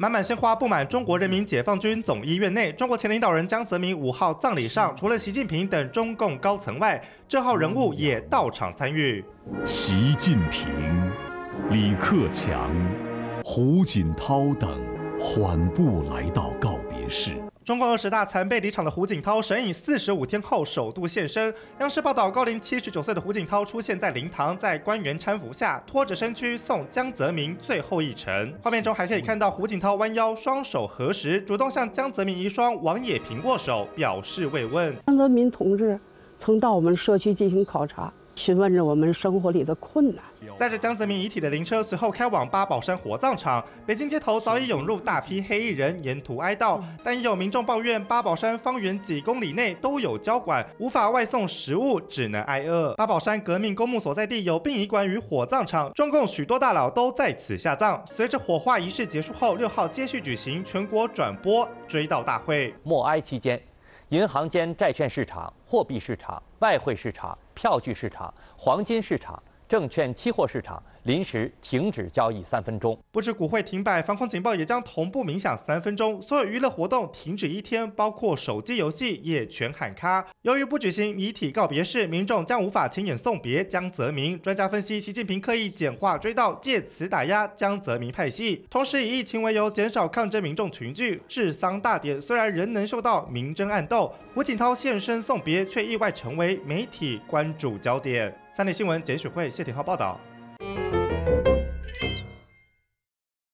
满满鲜花布满中国人民解放军总医院内。中国前领导人江泽民五号葬礼上，除了习近平等中共高层外，这号人物也到场参与。习近平、李克强、胡锦涛等缓步来到中共二十大残废离场的胡锦涛，神隐四十五天后首度现身。央视报道，高龄七十九岁的胡锦涛出现在灵堂，在官员搀扶下，拖着身躯送江泽民最后一程。画面中还可以看到胡锦涛弯腰，双手合十，主动向江泽民遗孀王野平握手，表示慰问。江泽民同志曾到我们社区进行考察。询问着我们生活里的困难。载着江泽民遗体的灵车随后开往八宝山火葬场。北京街头早已涌入大批黑衣人，沿途哀悼。但也有民众抱怨，八宝山方圆几公里内都有交管，无法外送食物，只能挨饿。八宝山革命公墓所在地有殡仪馆与火葬场，中共许多大佬都在此下葬。随着火化仪式结束后，六号接续举行全国转播追悼大会。默哀期间。银行间债券市场、货币市场、外汇市场、票据市场、黄金市场。证券期货市场临时停止交易三分钟，不止股会停摆，防空警报也将同步鸣响三分钟，所有娱乐活动停止一天，包括手机游戏也全喊卡。由于不举行遗体告别式，民众将无法亲眼送别江泽民。专家分析，习近平刻意简化追悼，借此打压江泽民派系，同时以疫情为由减少抗争民众群聚。治丧大典虽然仍能受到明争暗斗，胡锦涛现身送别却意外成为媒体关注焦点。三立新闻简许会谢廷浩报道。